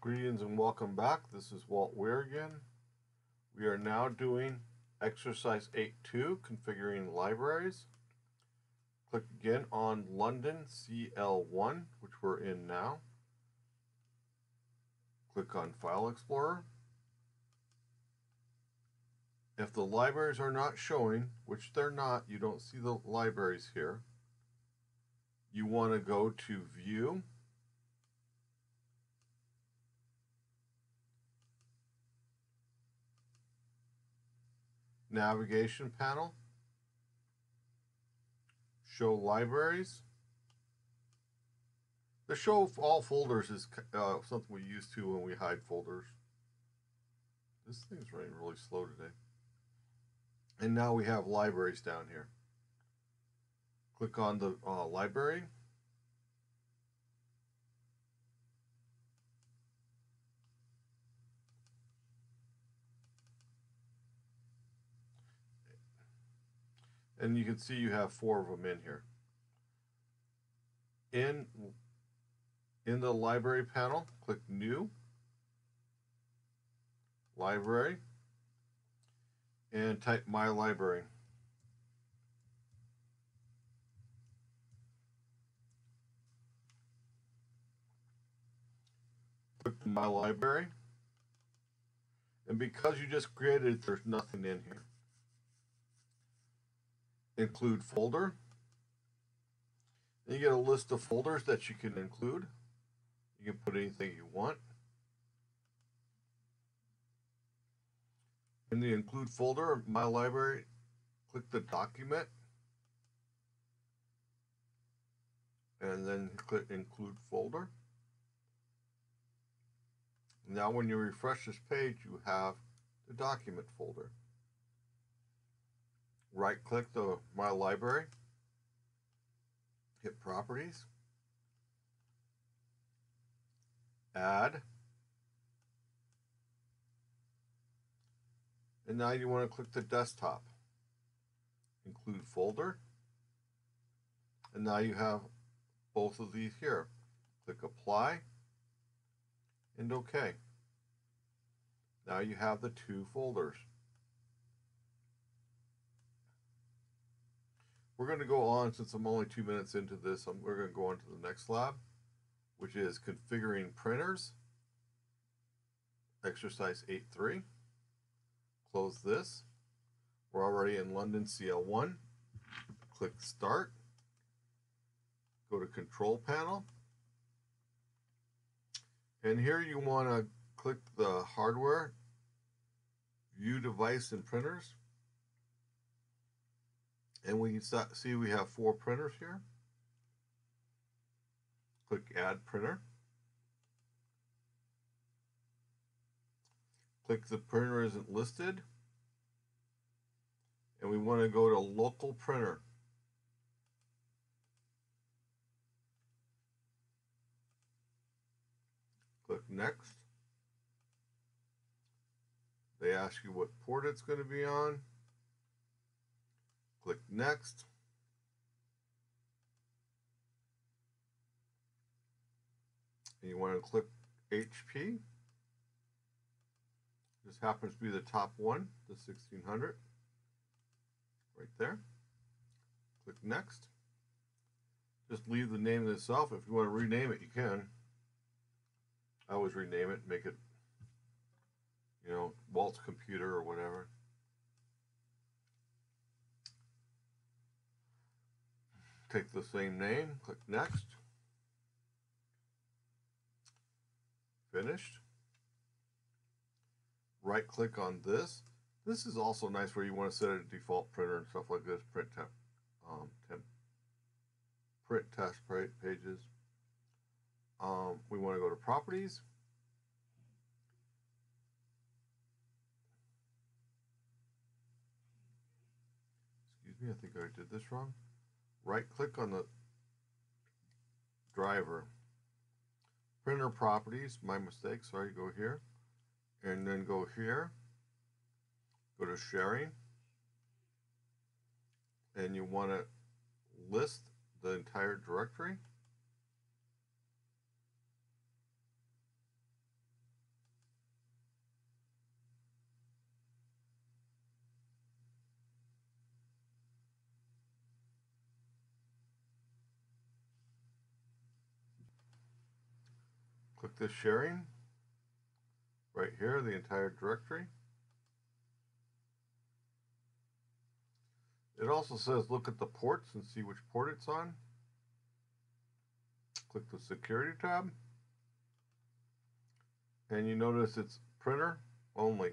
Greetings and welcome back. This is Walt Wehr again. We are now doing exercise 8.2, configuring libraries. Click again on London CL1, which we're in now. Click on File Explorer. If the libraries are not showing, which they're not, you don't see the libraries here, you want to go to View, Navigation panel, Show Libraries. The show all folders is uh, something we use to when we hide folders. This thing's running really slow today. And now we have libraries down here. Click on the uh, library. And you can see you have four of them in here. In, in the library panel, click New, Library, and type My Library. Click My Library. And because you just created it, there's nothing in here. Include folder. You get a list of folders that you can include. You can put anything you want. In the include folder, my library, click the document and then click include folder. Now when you refresh this page, you have the document folder. Right click the my library, hit properties, add, And now you want to click the desktop. Include folder. And now you have both of these here. Click apply and OK. Now you have the two folders. We're going to go on, since I'm only two minutes into this, I'm, we're going to go on to the next lab, which is configuring printers, exercise 8.3 close this. We're already in London CL1. Click Start. Go to Control Panel. And here you want to click the Hardware, View Device and Printers. And we can see we have four printers here. Click Add Printer. Click the printer isn't listed. And we want to go to local printer. Click next. They ask you what port it's going to be on. Click next. And you want to click HP. This happens to be the top one, the 1600. Right there. Click Next. Just leave the name itself. If you want to rename it, you can. I always rename it, make it, you know, Walt's computer or whatever. Take the same name, click Next. Finished right click on this. This is also nice where you want to set a default printer and stuff like this, print temp, um, temp, print test pages. Um, we want to go to properties. Excuse me, I think I did this wrong. Right click on the driver. Printer properties, my mistake, sorry, go here and then go here, go to sharing, and you want to list the entire directory. Click the sharing right here, the entire directory. It also says look at the ports and see which port it's on. Click the security tab. And you notice it's printer only.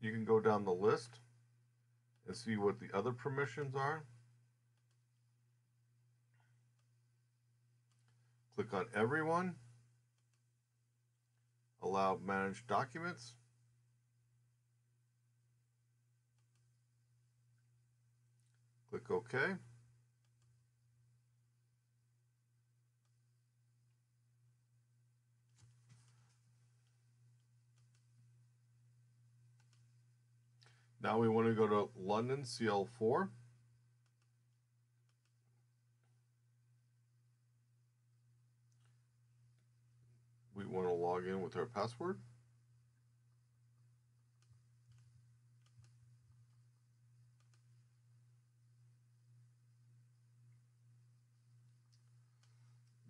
You can go down the list and see what the other permissions are. Click on everyone. Allow manage documents. Click OK. Now we want to go to London CL4. We want to log in with our password.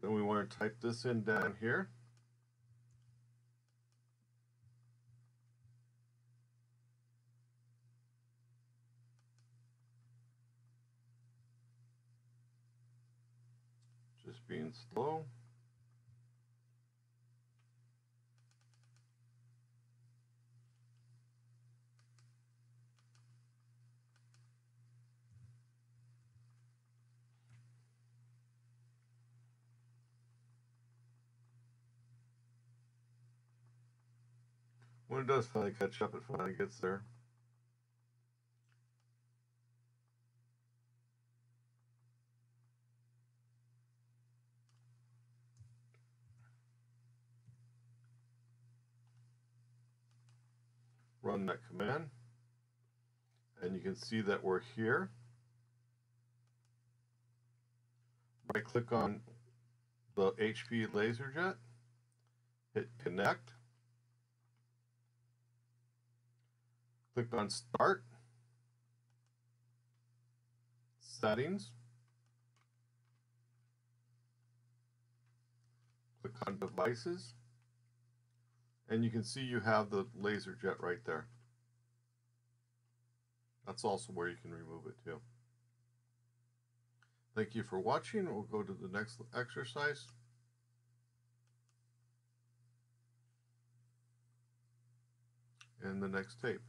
Then we want to type this in down here. Just being slow. When it does finally catch up, it finally gets there. Run that command. And you can see that we're here. Right click on the HP LaserJet, hit connect. Click on Start, Settings, click on Devices, and you can see you have the LaserJet right there. That's also where you can remove it too. Thank you for watching. We'll go to the next exercise. in the next tape.